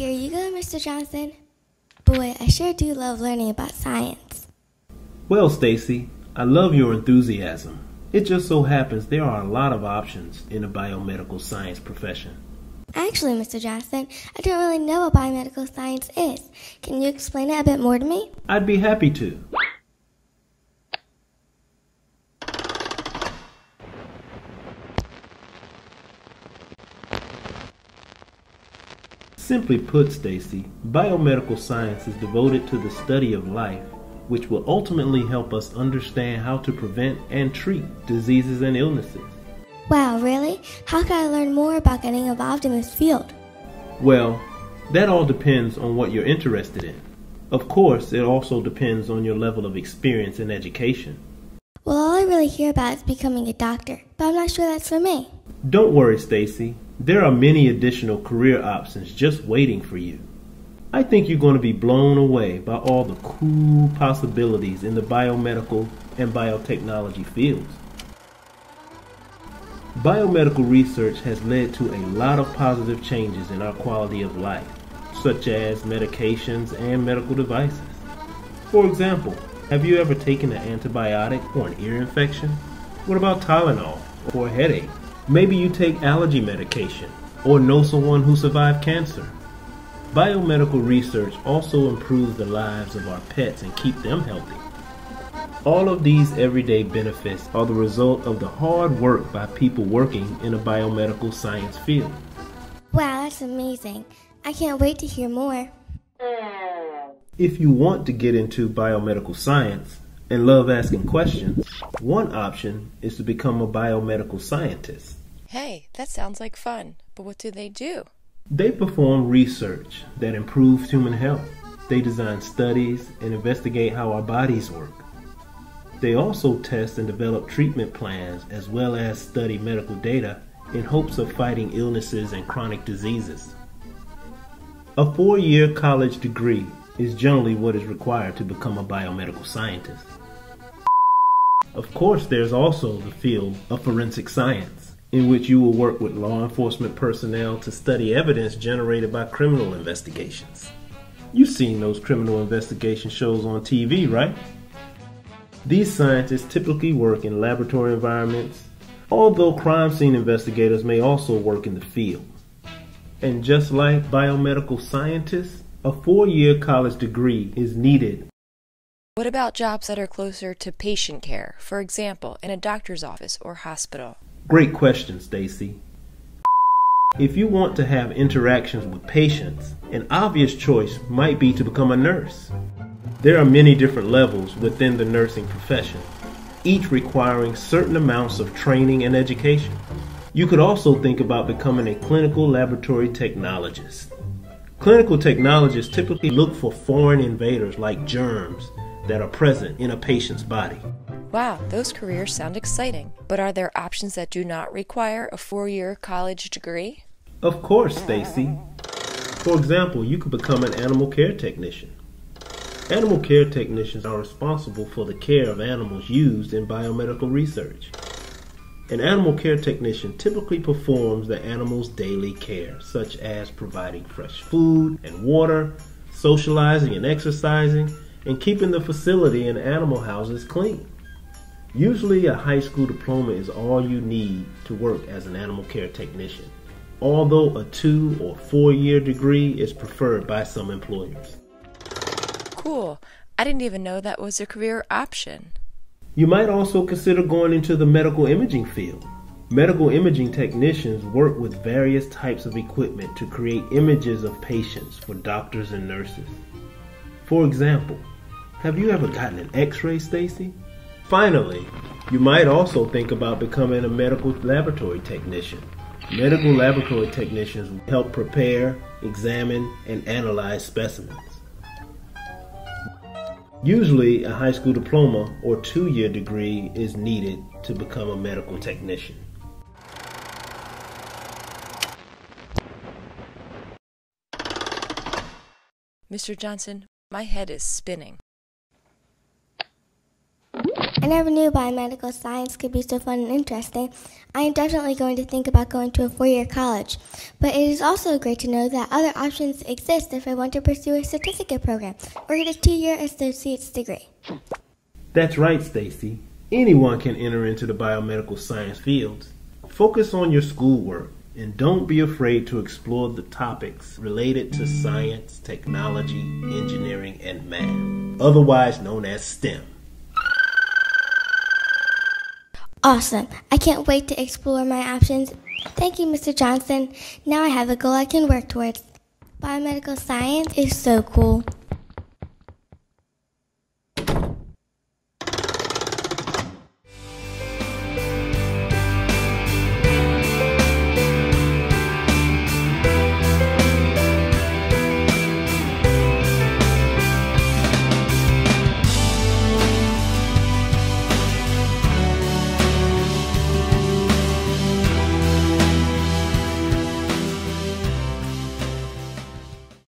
Here you go, Mr. Johnson. Boy, I sure do love learning about science. Well, Stacy, I love your enthusiasm. It just so happens there are a lot of options in the biomedical science profession. Actually, Mr. Johnson, I don't really know what biomedical science is. Can you explain it a bit more to me? I'd be happy to. Simply put, Stacy, biomedical science is devoted to the study of life, which will ultimately help us understand how to prevent and treat diseases and illnesses. Wow, really? How can I learn more about getting involved in this field? Well, that all depends on what you're interested in. Of course, it also depends on your level of experience and education. Well, all I really hear about is becoming a doctor, but I'm not sure that's for me. Don't worry, Stacy. There are many additional career options just waiting for you. I think you're going to be blown away by all the cool possibilities in the biomedical and biotechnology fields. Biomedical research has led to a lot of positive changes in our quality of life, such as medications and medical devices. For example, have you ever taken an antibiotic for an ear infection? What about Tylenol for a headache? Maybe you take allergy medication or know someone who survived cancer. Biomedical research also improves the lives of our pets and keep them healthy. All of these everyday benefits are the result of the hard work by people working in a biomedical science field. Wow, that's amazing. I can't wait to hear more. If you want to get into biomedical science and love asking questions, one option is to become a biomedical scientist. Hey, that sounds like fun, but what do they do? They perform research that improves human health. They design studies and investigate how our bodies work. They also test and develop treatment plans as well as study medical data in hopes of fighting illnesses and chronic diseases. A four year college degree is generally what is required to become a biomedical scientist. Of course, there's also the field of forensic science, in which you will work with law enforcement personnel to study evidence generated by criminal investigations. You've seen those criminal investigation shows on TV, right? These scientists typically work in laboratory environments, although crime scene investigators may also work in the field. And just like biomedical scientists, a four year college degree is needed. What about jobs that are closer to patient care, for example, in a doctor's office or hospital? Great question, Stacy. If you want to have interactions with patients, an obvious choice might be to become a nurse. There are many different levels within the nursing profession, each requiring certain amounts of training and education. You could also think about becoming a clinical laboratory technologist. Clinical technologists typically look for foreign invaders like germs that are present in a patient's body. Wow, those careers sound exciting. But are there options that do not require a four year college degree? Of course, Stacy. For example, you could become an animal care technician. Animal care technicians are responsible for the care of animals used in biomedical research. An animal care technician typically performs the animal's daily care, such as providing fresh food and water, socializing and exercising, and keeping the facility and animal houses clean. Usually, a high school diploma is all you need to work as an animal care technician, although a two or four year degree is preferred by some employers. Cool. I didn't even know that was a career option. You might also consider going into the medical imaging field. Medical imaging technicians work with various types of equipment to create images of patients for doctors and nurses. For example, have you ever gotten an x-ray, Stacy? Finally, you might also think about becoming a medical laboratory technician. Medical laboratory technicians help prepare, examine, and analyze specimens. Usually, a high school diploma or two year degree is needed to become a medical technician. Mr. Johnson, my head is spinning. I never knew biomedical science could be so fun and interesting. I am definitely going to think about going to a four year college. But it is also great to know that other options exist if I want to pursue a certificate program or get a two year associate's degree. That's right, Stacy. Anyone can enter into the biomedical science fields. Focus on your schoolwork and don't be afraid to explore the topics related to science, technology, engineering, and math, otherwise known as STEM. Awesome. I can't wait to explore my options. Thank you, Mr. Johnson. Now I have a goal I can work towards. Biomedical science is so cool.